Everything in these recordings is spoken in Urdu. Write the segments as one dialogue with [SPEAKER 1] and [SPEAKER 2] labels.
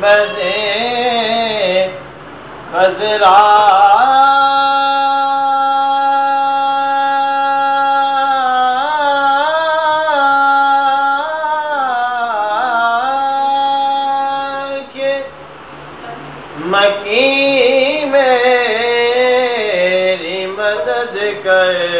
[SPEAKER 1] گنبد خزرا مکی میری مدد کرے۔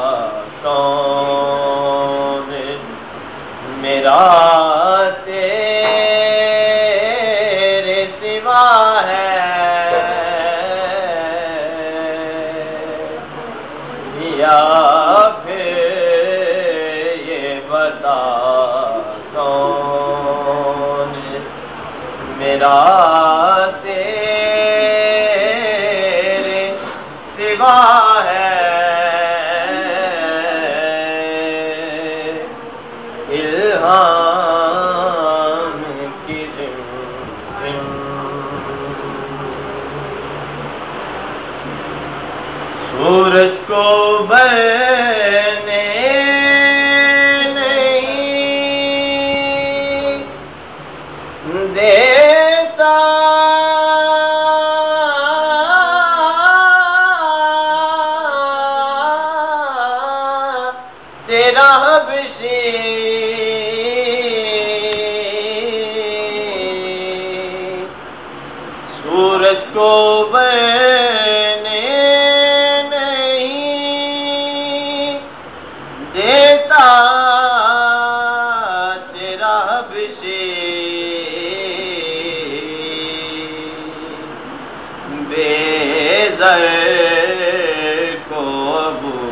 [SPEAKER 1] ہے یا پھر یہ بتا کون میرا تیرے سوا ہے؟ الہاں تیرا حبشی سورج کو بہنے نہیں دیتا تیرا حبشی بے زر کو بو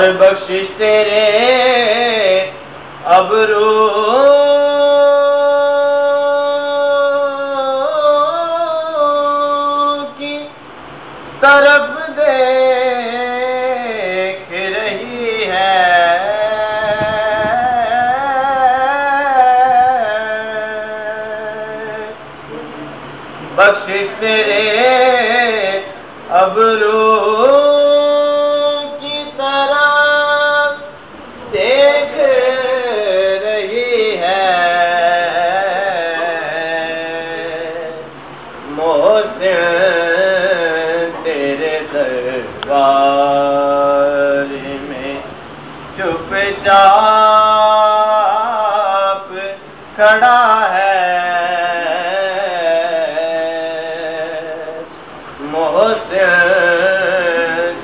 [SPEAKER 1] اور بخشش تیرے ابرو کھڑا ہے۔ محسن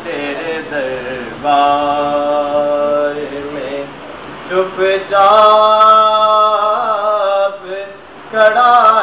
[SPEAKER 1] تیرے دربار میں چپ چاپ کھڑا